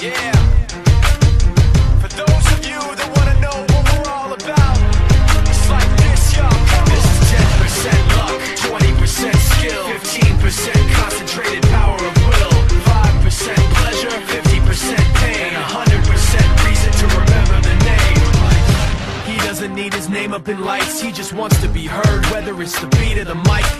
Yeah. For those of you that wanna know what we're all about, it's like this, y'all. This is 10% luck, 20% skill, 15% concentrated power of will, 5% pleasure, 50% pain, 100% reason to remember the name. He doesn't need his name up in lights, he just wants to be heard, whether it's the beat of the mic.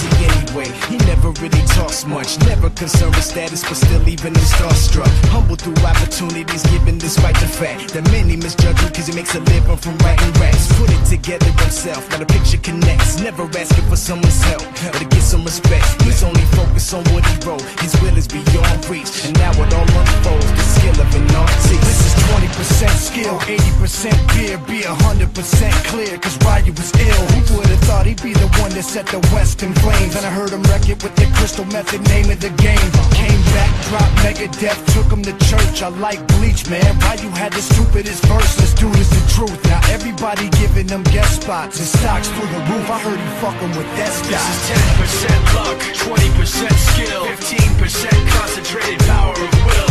Really talks much, never concerned with status, but still even him starstruck. Humble through opportunities given despite the fact that many misjudge him because he makes a living from writing raps. Put it together himself, now the picture connects. Never asking for someone's help or to get some respect. He's only focused on what he wrote. His will is beyond reach, and now it all unfolds. The skill of an artist. This is 20% skill, 80% fear, be 100% clear, cause Ryu was ill. Who would've thought he'd be the one that set the West in flames? And I heard him wreck it with the Crystal Method, name of the game. Came back, dropped Megadef, took to church. I like Bleach, man. why you had the stupidest verse, let's do this the truth. Now everybody giving them guest spots and stocks through the roof. I heard he fucking with that This Scott. is 10% luck, 20% skill, 15% concentrated power of will,